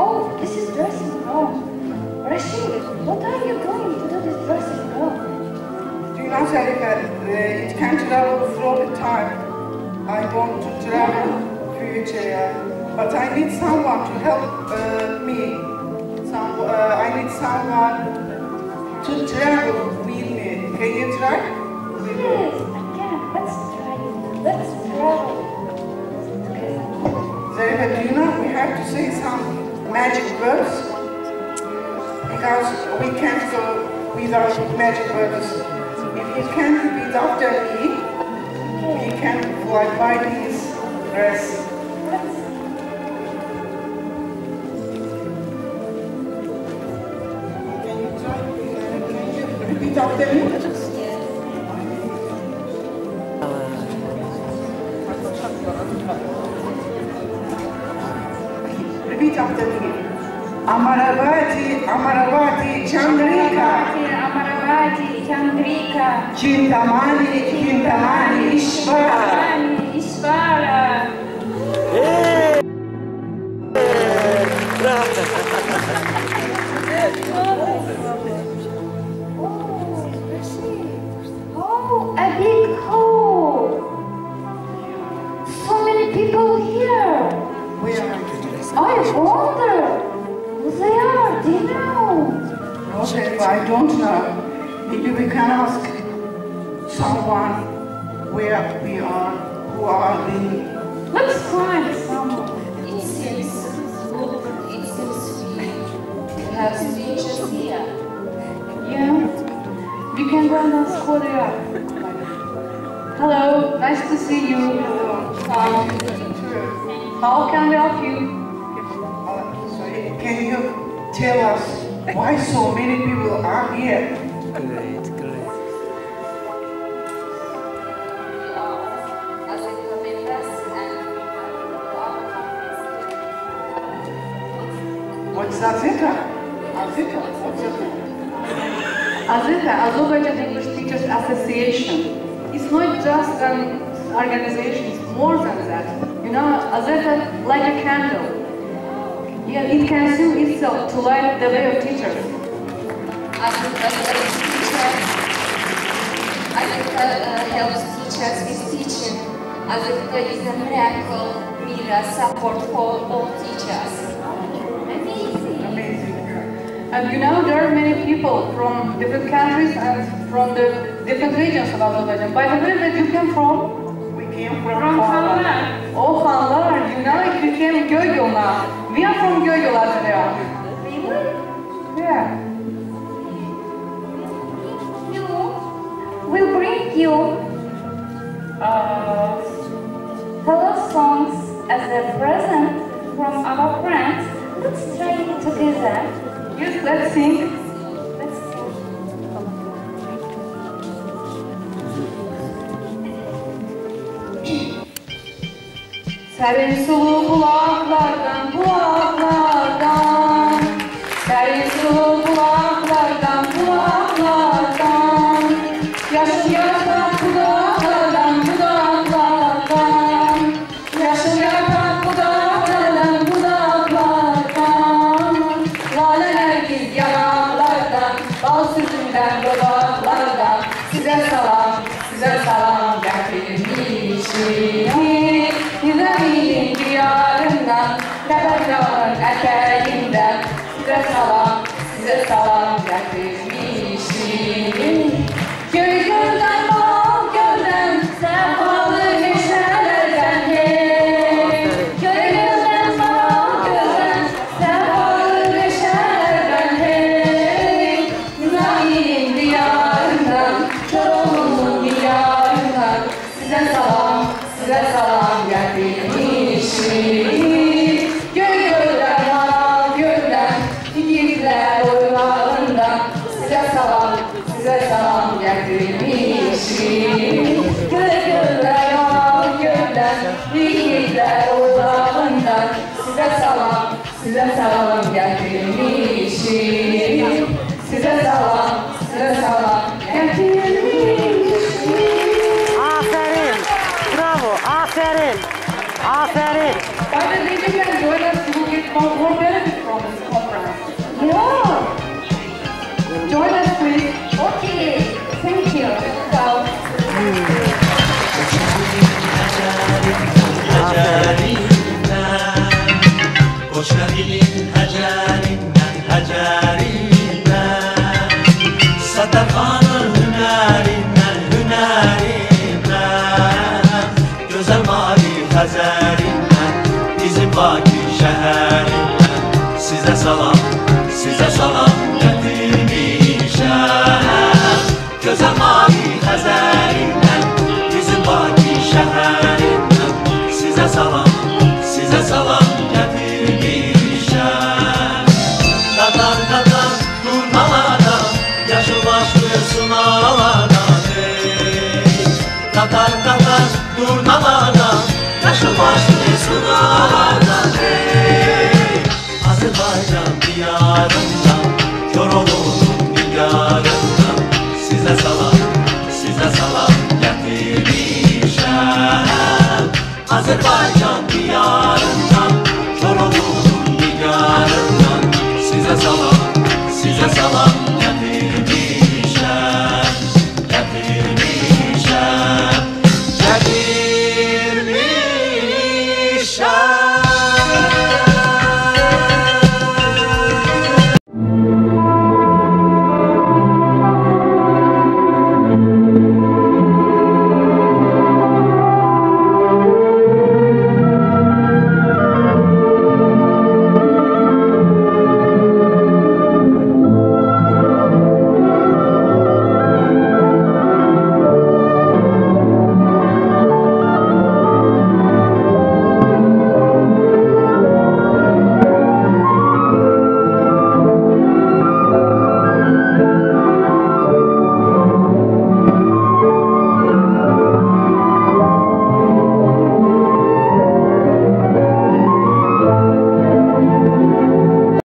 Oh, this is dressing room. Rashid, what are you going to do this dressing room? Do you know, uh, me that it can travel through the time. I want to travel future, but I need someone to help uh, me. Some, uh, I need someone to travel with me. Can you try? Yes, I can. Let's try. Let's try. Have to say some magic words? Because we can't go without magic words. If you can repeat after me, we can fly by this dress. Can you try? Can you repeat after me? Repeat after me. Amaravati, Amaravati, Chandrika, Amaravati, Chandrika, Chintamani, Chintamani, Ishvara. Ishvara. Oh, I wonder who they are. Do you know? Okay, I don't know. Maybe we can ask someone where we are, who are we? Let's find someone. It seems, it seems we have strangers here. Yeah. We can go and ask who they are. Hello, nice to see you. Um, how can we help you? Sorry, can you tell us why so many people are here? Great, great. We are as a members and we have our companies. What's AzETA? AzETA, what's AzETA? AzETA, Azerbaijan English Teachers Association. It's not just an organization, it's more than that. You know, AzETA like a candle. Yeah, it consumes itself to light the way of teachers. Uh, uh, uh, As a teachers, AzETA uh, helps teachers with teaching. AzETA is a miracle, mirror, support for all teachers. Amazing. Amazing. And you know, there are many people from different countries and from the different regions of Azerbaijan. By the way, where you came from? We came from From Kala. Khanlar. Oh, Khanlar, you know, it became Goygol now. We are from Goygol, Azerbaycan. Really? Yeah. You? We'll bring you uh, hello songs as a present from our friends. Let's try it together. Yes, let's sing. Serin sulu kulaklardan, kulaklardan. Serin sulu kulaklardan, Tepedrağın eteğinden Size salam, size salam getirmişim. Göl gölden, bal gölden, sefalı neşelerden hey Göl gölden, bal gölden, sefalı neşelerden hey Yüreğin diyarından, Çorum'un diyarından Size salam, size salam getirmişim Yiğitler oylağından Size salam, size salam getirmişim Size salam, size salam getirmişim Aferin. Bravo. Aferin. Aferin. The way, you can join us, turnalarda Yaşılmaz sıralarda hey! Azerbaycan diyarında Kör oldum diyarında. Size salam, size salam getirmişem. Azerbaycan